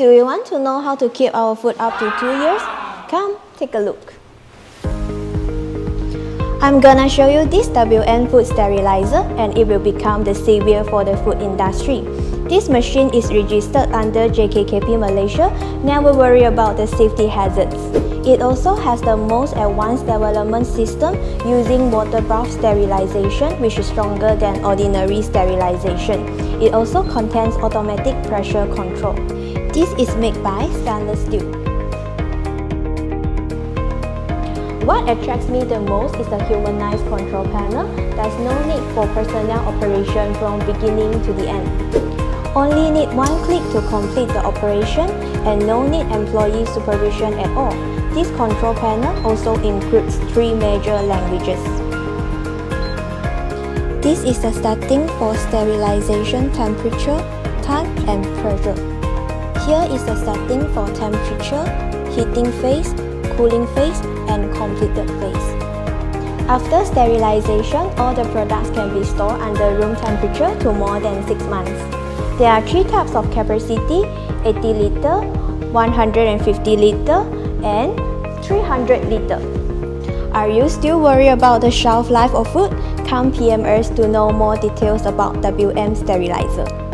Do you want to know how to keep our food up to 2 years? Come, take a look. I'm gonna show you this WM food sterilizer and it will become the savior for the food industry. This machine is registered under JKKP Malaysia, never worry about the safety hazards. It also has the most advanced development system using water bath sterilization which is stronger than ordinary sterilization. It also contains automatic pressure control. This is made by stainless steel. What attracts me the most is the humanized control panel. There's no need for personnel operation from beginning to the end. Only need one click to complete the operation and no need employee supervision at all. This control panel also includes three major languages. This is the setting for sterilization temperature, time and pressure. Here is the setting for temperature, heating phase, cooling phase and completed phase. After sterilization, all the products can be stored under room temperature to more than 6 months. There are three types of capacity, 80 liter, 150 liter, and 300 liter. Are you still worried about the shelf life of food? Come PM us to know more details about WM Sterilizer.